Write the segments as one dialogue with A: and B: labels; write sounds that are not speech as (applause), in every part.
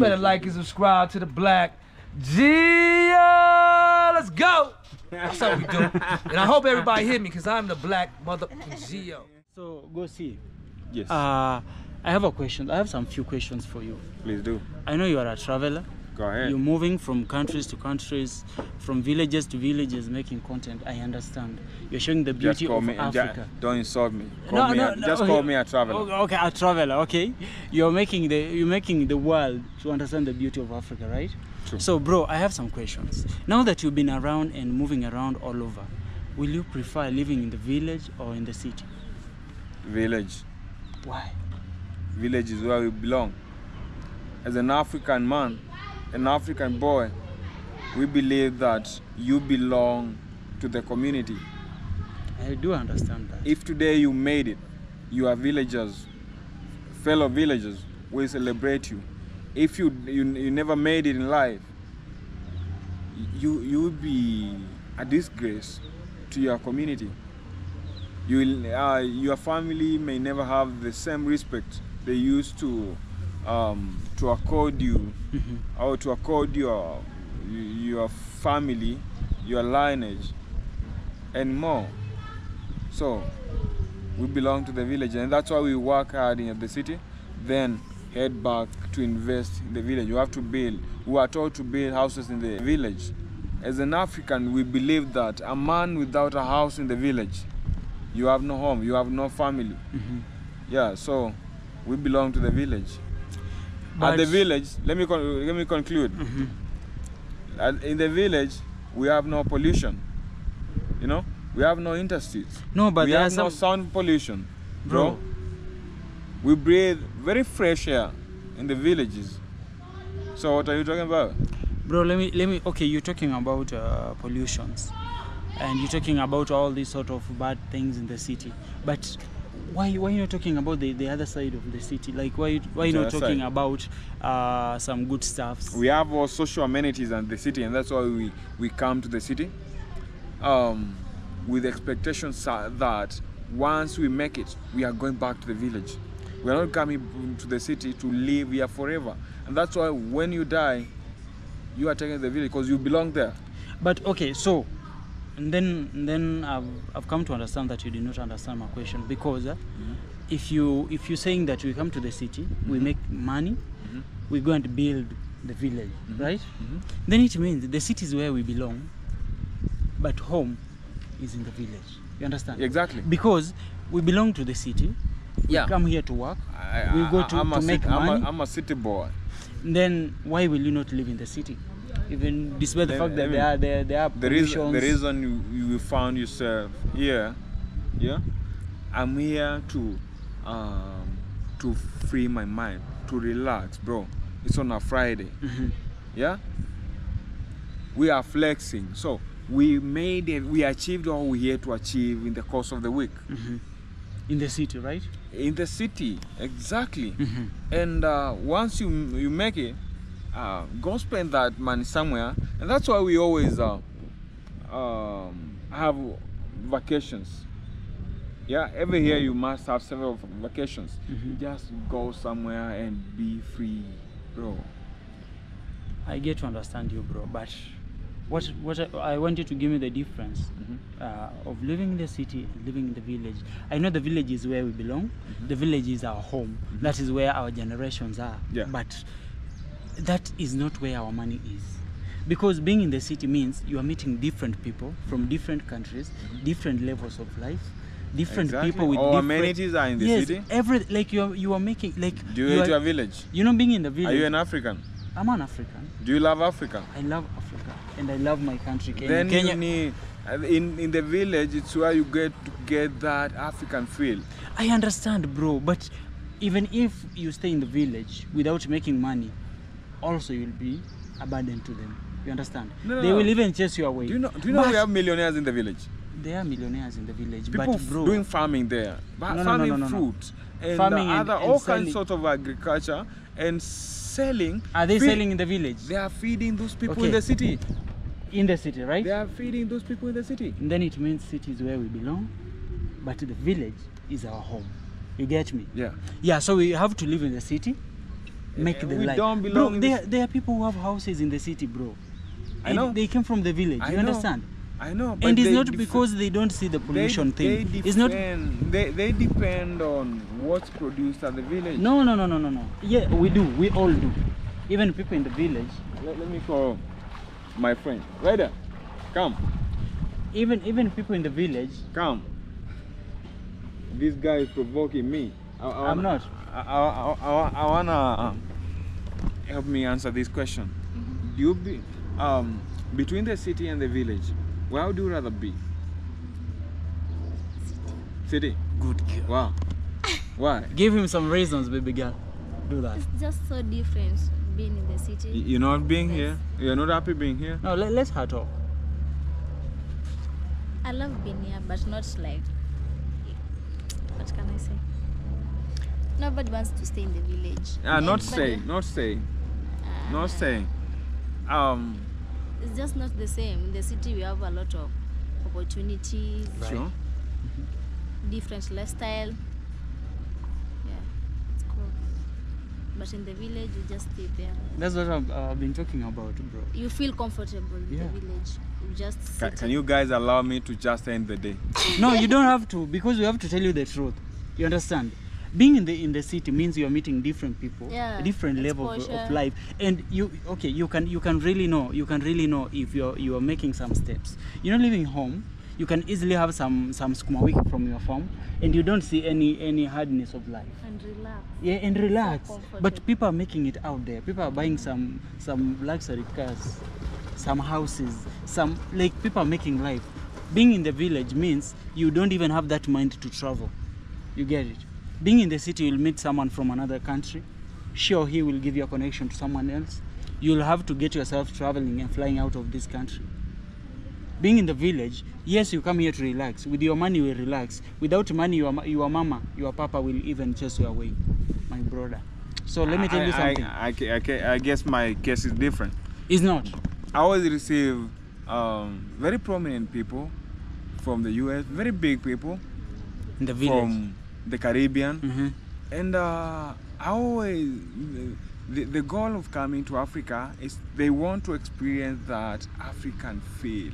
A: better like and subscribe to the Black Geo. Let's go. That's how we do. And I hope everybody hear me because I'm the Black Mother Geo.
B: So go see.
C: Yes.
B: Uh, I have a question. I have some few questions for you.
C: Please do.
B: I know you are a traveler.
C: Go ahead.
B: You're moving from countries to countries, from villages to villages, making content. I understand. You're showing the beauty of
C: me.
B: Africa.
C: don't insult me. Call
B: No,
C: me
B: no,
C: a,
B: no,
C: just
B: okay.
C: call me a traveler.
B: Okay, okay, a traveler. Okay, you're making the you're making the world to understand the beauty of Africa, right?
C: True.
B: So, bro, I have some questions. Now that you've been around and moving around all over, will you prefer living in the village or in the city?
C: Village.
B: Why?
C: Village is where we belong. As an African man, an African boy, we believe that you belong to the community.
B: I do understand that.
C: If today you made it, you are villagers, fellow villagers, we celebrate you. If you you, you never made it in life, you you will be a disgrace to your community. You will, uh, your family may never have the same respect they used to um, to accord you
B: Mhm.
C: or to accord your your family, your lineage, and more. So we belong to the village, and that's why we work hard in the city. Then head back to invest in the village. You have to build. We are told to build houses in the village. As an African, we believe that a man without a house in the village, you have no home, you have no family.
B: Mhm.
C: Yeah, so we belong to the village. At the village, let me let me conclude.
B: Mhm.
C: At- in the village, we have no pollution. You know, we have no industries.
B: No, but
C: we
B: there
C: have no sound pollution,
B: Bro.
C: bro. We breathe very fresh air in the villages. So what are you talking about?
B: bro let me let me okay you're talking about uh, pollutions and you're talking about all these sort of bad things in the city but why why you not talking about the, the other side of the city like why why you not talking
C: side?
B: about uh, some good stuff
C: We have our social amenities and the city, and that's why we we come to the city, um, with expectations that once we make it, we are going back to the village. We are not coming to the city to live here forever, and that's why when you die, you are taking to the village because you belong there.
B: but okay so and then and then I've, I've come to understand that you did not understand my question because uh, mm-hmm. if you if you're saying that we come to the city mm-hmm. we make money
C: mm-hmm.
B: we go and build the village
C: Mhm.
B: right
C: Mhm.
B: then it means the city is where we belong but home is in the village you understand
C: Exactly.
B: because we belong to the city we
C: Yeah.
B: come here to work
C: I, I,
B: We go to-
C: I'm
B: to make
C: city,
B: money I'm.
C: A, I'm a city boy.
B: then why will you not live in the city even despite the fact that there are there, there are
C: the reason the reason you, you found yourself here yeah i'm here to um to free my mind to relax bro. It's on a friday
B: Mhm.
C: yeah? We are flexing. So we made it we achieved all we had to achieve in the course of the week.
B: Mhm. in the city right?
C: In the city exactly.
B: Mhm.
C: and uh, once you you make it uh, go spend that money somewhere and that's why we always uh, um, have vacations yeah every year you must have several vacations
B: Mhm.
C: just go somewhere and be free bro
B: i get to understand you bro but what what I, I want you to give me the difference uh, of living in the city and living in the village. I know the village is where we belong. The village is our home. That is where our generations are.
C: Yeah.
B: But that is not where our money is. Because being in the city means you are meeting different people from different countries, different levels of life, different
C: Exactly.
B: people with
C: All
B: different
C: amenities are in the
B: yes,
C: city.
B: Every like you are, you are making like
C: do you
B: you
C: hate
B: are-
C: your village
B: you know being in the village.
C: are you an african
B: I'm an African.
C: do you love africa
B: I love Africa and I love my country. Kenya.
C: then
B: Kenya,
C: you need uh, in in the village it's where you get to get that african feel
B: I understand, bro, but even if you stay in the village without making money, also you'll be a burden to them. You understand?
C: No, no,
B: they
C: no.
B: will even chase you away.
C: do you know do you know we have millionaires in the village
B: There are millionaires in the village,
C: people
B: but bro,
C: doing farming there ba-
B: No, no, no,
C: farming fruit and
B: Farming
C: uh,
B: and-
C: other
B: and
C: all
B: selling.
C: kinds sort of agriculture and selling
B: are they
C: feed-
B: selling in the village?
C: they are feeding those people
B: Okay.
C: in the city
B: in the city, right?
C: they are feeding those people in the city
B: And then it means city is where we belong, but the village is our home. You get me?
C: yeah
B: Yeah. So we have to live in the city, make the
C: we
B: life.
C: don't
B: bro,
C: belong in
B: there, there are people who have houses in the city, bro.
C: I
B: And
C: know.
B: They came from the village.
C: I
B: you
C: know.
B: understand?
C: I know, but
B: And it's not because they don't see the
C: they,
B: pollution
C: they
B: thing. It's not.
C: They, they depend on what's produced at the village.
B: No, no, no, no, no, no. Yeah, we do. We all do. Even people in the village.
C: Let, let me call my friend. Rider, come,
B: Even even people in the village.
C: come. This guy is provoking me. I, I
B: I'm not.
C: I, I, I, I, I wanna um, help me answer this question. Do you be um between the city and the village? Where would you rather be? City. City.
B: Good girl.
C: Wow. Why? (laughs)
B: Give him some reasons, baby girl. Do that.
D: It's just so different being in the city.
C: You're not being
D: Yes.
C: here. You're not happy being here.
B: No, let, let's her talk.
D: I love being here, but not like. What can I say? Nobody wants to stay in the village.
C: Ah, not
D: Everybody-
C: saying. Not saying. Not saying. Um.
D: It's just not the same. In the city, we have a lot of opportunities,
C: Sure.
D: different lifestyle. Yeah, it's cool. But in the village, you just stay there.
B: That's what I've, uh, been talking about, bro.
D: You feel comfortable in
B: Yeah.
D: the village. You just
C: Can, can you guys allow me to just end the day?
B: no, you don't have to because we have to tell you the truth. You understand? Being in the in the city means you are meeting different people,
D: Yeah,
B: different level of, of life, and you okay. You can you can really know you can really know if you're you are making some steps. You're not living home. You can easily have some some skuma from your farm, and you don't see any any hardness of life.
D: and relax.
B: Yeah, and relax.
D: comfortable.
B: But people are making it out there. People are buying some some luxury cars, some houses, some like people are making life. Being in the village means you don't even have that mind to travel. You get it? Being in the city, you'll meet someone from another country. She or he will give you a connection to someone else. You'll have to get yourself traveling and flying out of this country. Being in the village, yes, you come here to relax. With your money, you will relax. Without money, your, your mama, your papa will even chase you away, my brother. So let me tell you something.
C: I, I, I, I guess my case is different.
B: it's not.
C: I always receive um, very prominent people from the US, very big people
B: In the village.
C: from the Caribbean,
B: Mhm.
C: and uh, I always the, the goal of coming to Africa is they want to experience that African feel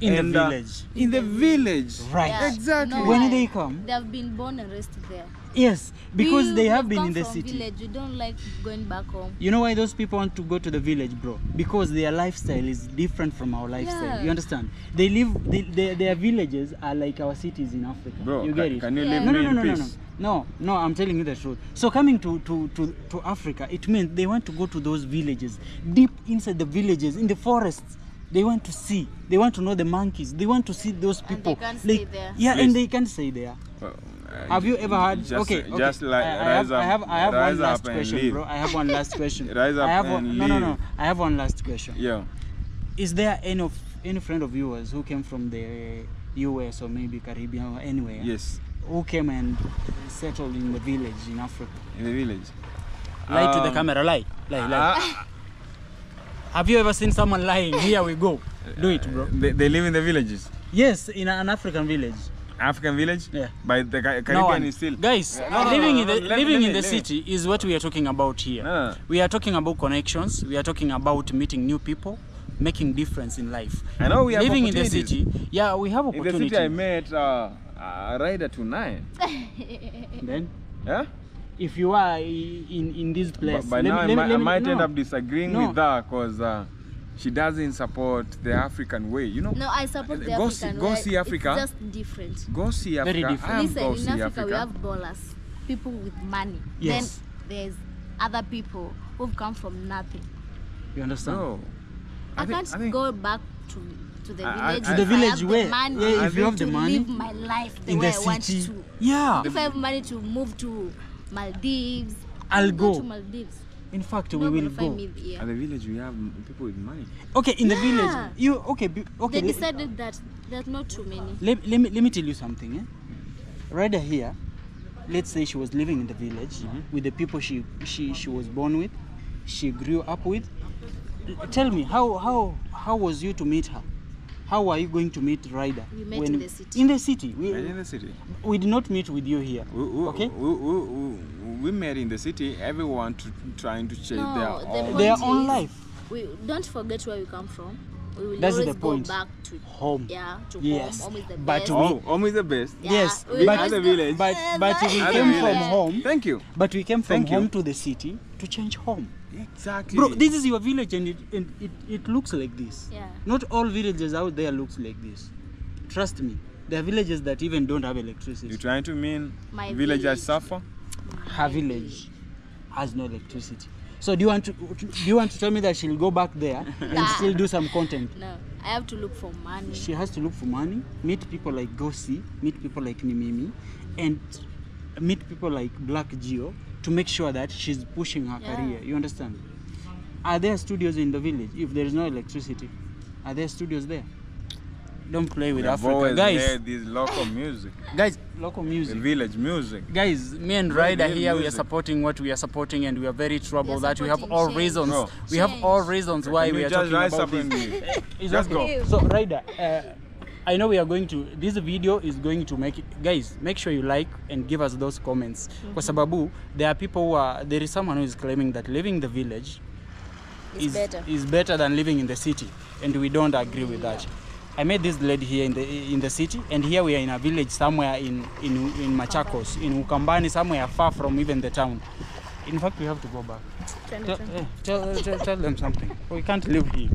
B: In
C: And,
B: the
C: uh,
B: village.
C: in the village.
B: Right.
D: Yeah,
C: Exactly.
D: you know
B: When
D: why?
B: they come?
D: They have been born and raised there.
B: Yes, because
D: We-
B: they have
D: we've
B: been
D: come
B: in the
D: from
B: city.
D: Village. You don't like going back home.
B: You know why those people want to go to the village, bro? Because their lifestyle is different from our lifestyle.
D: Yeah.
B: You understand? They live, they, they, their villages are like our cities in Africa.
C: Bro,
B: you
C: ca-
B: get it?
C: can you
D: Yeah.
C: leave
B: no,
C: me
B: no, no,
C: in
B: no, no, no, no, no. I'm telling you the truth. So coming to, to, to, to Africa, it means they want to go to those villages, deep inside the villages, in the forests. They want to see. They want to know the monkeys. They want to see those
D: And they
B: people.
D: can't
B: Like-
D: stay there.
B: Yeah,
C: Please.
B: and they can't stay there.
C: Well, uh,
B: Have you ever had?
C: Just,
B: okay, okay.
C: just like
B: I, I
C: rise
B: have,
C: up,
B: I have, I have
C: rise
B: one last question,
C: leave.
B: bro. I have one last question. (laughs)
C: Rise up
B: I have
C: and
B: one, no, no, no. I have one last question.
C: Yeah.
B: Is there any of any friend of yours who came from the U.S. or maybe Caribbean or anywhere?
C: Yes.
B: Who came and settled in the village in Africa?
C: In the village.
B: Lie to the
C: Um,
B: camera. Lie. Lie. Lie. Have you ever seen someone lying? Here we go. Do it, bro.
C: they, they live in the villages.
B: Yes, in an African village.
C: African village.
B: Yeah.
C: By the Ca-
B: No
C: Caribbean
B: one.
C: is still.
B: Guys,
C: No, no,
B: living
C: no,
B: in
C: no,
B: the
C: let-
B: living
C: let
B: in the
C: let
B: city is what we are talking about here.
C: No, no.
B: We are talking about connections. We are talking about meeting new people, making difference in life.
C: I know we have
B: living in the city. Yeah, we have
C: In the city, I met uh, a rider tonight. (laughs)
B: then,
C: Yeah.
B: If you are in in this place,
C: But, but
B: let me-
C: now
B: let
C: I,
B: me-
C: might, I might
B: no.
C: end up disagreeing
B: No.
C: with her because uh, she doesn't support the African way. You know.
D: No, I support the
C: Go see-
D: African
C: go
D: way.
C: see Africa.
D: It's just different.
C: Go see Africa. Very different.
D: Listen,
C: go
D: in
C: see
D: Africa,
C: Africa.
D: we have ballers, people with money.
B: Yes.
D: Then there's other people who've come from nothing.
B: You understand?
C: No.
D: I,
C: think-
D: can't
C: I think-
D: go back to to the
C: I- I-
D: village.
C: To
B: the
D: if
B: village
D: I have
B: where?
D: The money
B: Yeah,
C: if you
B: have the
D: to
B: money.
D: live my life the
B: in
D: way
B: the
D: I want
B: city.
D: to.
B: Yeah.
D: If I have money to move to Maldives,
B: I'll go.
D: go to Maldives.
B: In fact,
D: no,
B: we will go.
D: me here.
C: At the village, we have people with money.
B: Okay, in the
D: Yeah.
B: village, you okay? be- Okay.
D: They decided that there's not too many.
B: let, let me let me tell you something. Eh? Right here, let's say she was living in the village
C: Mm-hmm.
B: with the people she she she was born with, she grew up with. L- Tell me how how how was you to meet her? How are you going to meet Ryder?
D: We met when, in the city.
B: In the city. We,
C: in the city.
B: we did not meet with you here.
C: We, we,
B: Okay.
C: We, we, we, we met in the city. Everyone to, trying to change
D: No,
C: their
D: the
C: own.
B: Their
D: is,
B: own life.
D: We don't forget where we come from. We will
B: That's the
D: always go
B: point.
D: back to
B: Home.
D: yeah to
B: Yes,
D: home. Home is the
B: but
D: best.
B: we-
C: Oh, home is the best.
D: Yeah,
B: Yes,
D: we
B: but-
D: always
C: Other village.
B: But but we
C: Other
B: came from home.
C: Thank you.
B: But we came from
C: Thank you.
B: home to the city to change home.
C: Exactly.
B: Bro, this is your village and it, and it, it looks like this.
D: Yeah.
B: Not all villages out there looks like this. Trust me. There are villages that even don't have electricity.
C: You're trying to mean
D: My
C: villagers
D: village.
C: suffer?
B: Her village has no electricity. So do you want to do you want to tell me that she'll go back there and
D: Nah.
B: still do some content?
D: No, I have to look for money.
B: She has to look for money, meet people like Gosi, meet people like Nimimi, and meet people like Black Geo to make sure that she's pushing her
D: Yeah.
B: career. You understand? Are there studios in the village if there is no electricity? Are there studios there? Don't play with
C: We have
B: Africa, guys.
C: heard this local music,
B: Guys, local
C: the
B: music.
C: village music.
B: Guys, me and
C: Right,
B: Rider
C: real
B: here, we are supporting what we are supporting, and we are very troubled
D: are
B: that we have all
D: change.
B: reasons.
C: Bro.
B: We have all
D: Change.
B: reasons why we are talking about this.
C: be- (laughs)
B: It's
C: Just
B: okay.
C: go.
B: So, Rider, uh, I know we are going to. This video is going to make it, guys. Make sure you like and give us those comments. Kwa sababu there are people who are. There is someone who is claiming that living the village
D: It's
B: is
D: better.
B: is better than living in the city, and we don't agree with that. I met this lady here in the in the city, and here we are in a village somewhere in in in Machakos, in Ukambani, somewhere far from even the town. In fact, we have to go back. Tell,
D: twende.
B: eh, tell, tell, tell them something. We can't live here.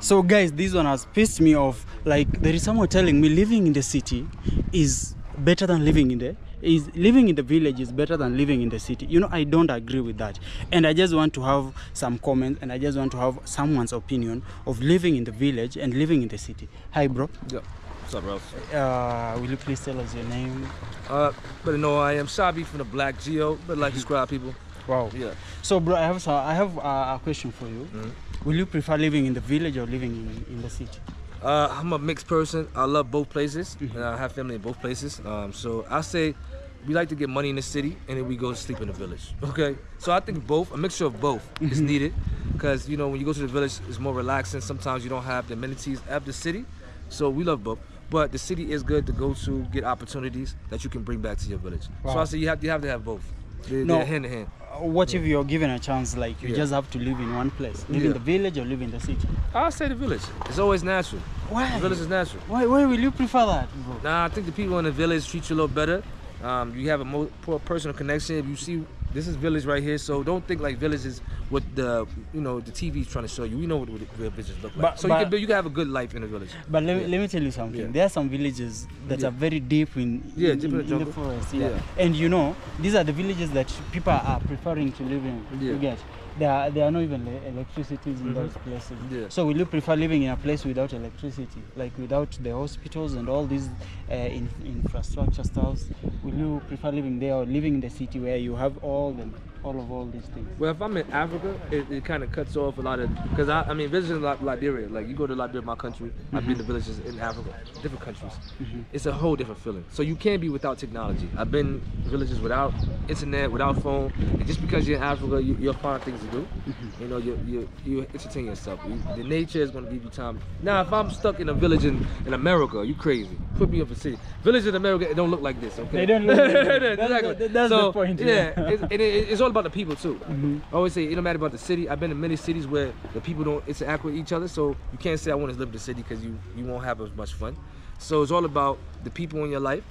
B: So, guys, this one has pissed me off. Like, there is someone telling me living in the city is better than living in the is living in the village is better than living in the city. You know, I don't agree with that. And I just want to have some comments and I just want to have someone's opinion of living in the village and living in the city. Hi, bro.
A: Yeah. What's up, Ralph?
B: Uh, will you please tell us your name?
A: Uh, better know I am Shabi from the Black Geo. but like (laughs) subscribe, people.
B: Wow.
A: Yeah.
B: So, bro, I have so I have uh, a question for you.
A: Mhm.
B: Will you prefer living in the village or living in, in the city?
A: Uh, I'm a mixed person. I love both places, and I have family in both places. Um, so I say we like to get money in the city, and then we go to sleep in the village. (laughs) Okay. So I think both, a mixture of both, is needed, because you know when you go to the village, it's more relaxing. Sometimes you don't have the amenities of the city, so we love both. But the city is good to go to, get opportunities that you can bring back to your village. So I say you have you have to have both. They're,
B: No.
A: they're hand in hand.
B: What if you're given a chance, like you
A: Yeah.
B: just have to live in one place, live in the village or live in the city?
A: i'll say the village. It's always natural.
B: Why?
A: The village is natural.
B: Why? Why will you prefer that, bro?
A: Nah, I think the people in the village treat you a little better. Um, you have a more more personal connection. If you see, this is village right here, so don't think like village is what the you know the TV is trying to show you. We know what, real villages look like.
B: But-
A: so
B: but-
A: you can you can have a good life in a village.
B: But let, me
A: Yeah.
B: let me tell you something.
A: Yeah.
B: There are some villages that
A: Yeah.
B: are very deep in,
A: Yeah,
B: in,
A: deep in the
B: in the forest. Yeah. And you know, these are the villages that people are preferring to live in. You get? There are, there are not even le- electricities in
A: Mhm.
B: those places.
A: Yeah.
B: So will you prefer living in a place without electricity, like without the hospitals and all these uh, in, infrastructure stuffs? Will you prefer living there or living in the city where you have all the all of all these things?
A: Well, if I'm in Africa, it, it kind of cuts off a lot of because I, I mean visiting Liberia. Like you go to Liberia, my country. I've been to mm-hmm. villages in Africa, different countries. Mm-hmm. It's a whole different feeling. So you can't be without technology. I've been villages without internet, without phone. And just because you're in Africa, you, you'll find things to do. Mm-hmm. You know, you you you entertain yourself. You, the nature is gonna give you time. Now, if I'm stuck in a village in, in America, you crazy. Put me up a city. Villages in America, it don't look like this. Okay.
B: They don't look like (laughs) this. That's
A: exactly.
B: the- that's
A: so,
B: the point,
A: Yeah,
B: yeah.
A: it's, it, it's all about the people too. I always say it don't matter about the city. I've been in many cities where the people don't interact with each other, so you can't say I want to live in the city because you you won't have as much fun. So it's all about the people in your life,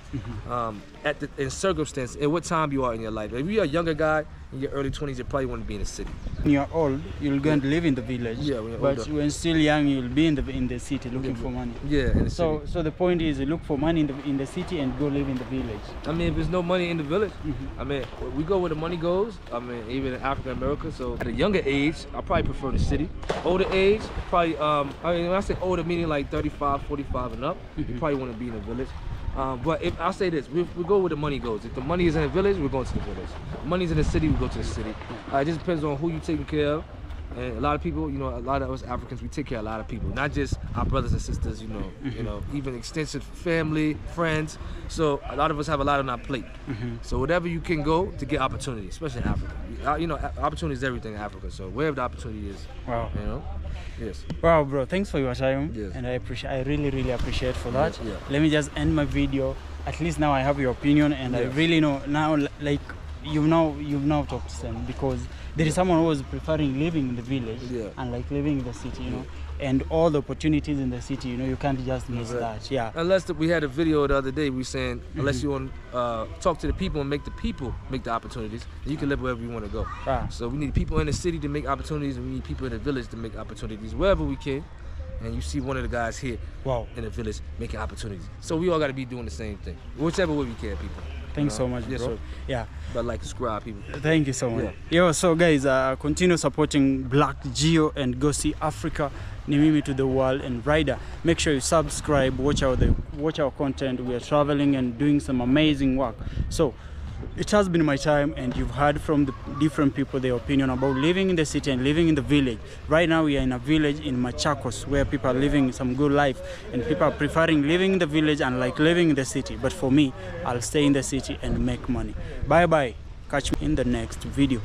A: um, at the in circumstance, and what time you are in your life. If you're a younger guy in your early 20s, you probably want to be in the city.
B: When you're old, you'll go and live in the village.
A: Yeah, when you're
B: but
A: older.
B: when still young, you'll be in the in the city looking
A: Yeah,
B: for money.
A: Yeah, in the
B: So,
A: city.
B: so the point is, you look for money in the in the city and go live in the village.
A: I mean, if there's no money in the village,
B: Mhm.
A: I mean, we go where the money goes. I mean, even in Africa, America. So at a younger age, I probably prefer the city. Older age, probably. Um, I mean, when I say older, meaning like 35, 45 and up, you probably want to be in the village. Um, but if I say this, we, we go where the money goes. If the money is in the village, we're going to the village. If money's in the city, we go to the city. Uh, it just depends on who you're taking care of. And a lot of people, you know, a lot of us Africans, we take care of a lot of people, not just our brothers and sisters, you know, you know, even extensive family, friends. So a lot of us have a lot on our plate. So whatever you can go to get opportunity, especially in Africa. You know, opportunity is everything in Africa. So wherever the opportunity is,
B: Wow.
A: you know, yes.
B: Wow, bro. Thanks for your time.
A: Yes.
B: And I appreciate. I really, really appreciate for that.
A: Yeah, yeah.
B: Let me just end my video. At least now I have your opinion, and I really know now, like, you've now you've now talked to them because there is someone who was preferring living in the village
A: Yeah.
B: and like living in the city, you know, and all the opportunities in the city, you know, you can't just miss
A: Right.
B: that. Yeah.
A: Unless the, we had a video the other day, we saying unless
B: Mm-hmm.
A: you want uh, talk to the people and make the people make the opportunities, you can live wherever you want to go.
B: Ah.
A: So we need people in the city to make opportunities, and we need people in the village to make opportunities wherever we can. And you see one of the guys here
B: Wow.
A: in the village making opportunities. So we all got to be doing the same thing, whichever way we can, people.
B: Thanks so much,
A: yes,
B: bro.
A: sir.
B: Yeah.
A: But like, subscribe, people.
B: Thank you so much.
A: Yeah.
B: Yo, so guys, uh, continue supporting Black Geo and go see Africa, Nimimi to the world and Rider. Make sure you subscribe, watch our the watch our content. We are traveling and doing some amazing work. So it has been my time and you've heard from the different people their opinion about living in the city and living in the village. Right now we are in a village in Machakos where people are living some good life and people are preferring living in the village and like living in the city. But for me, I'll stay in the city and make money. Bye bye. Catch me in the next video.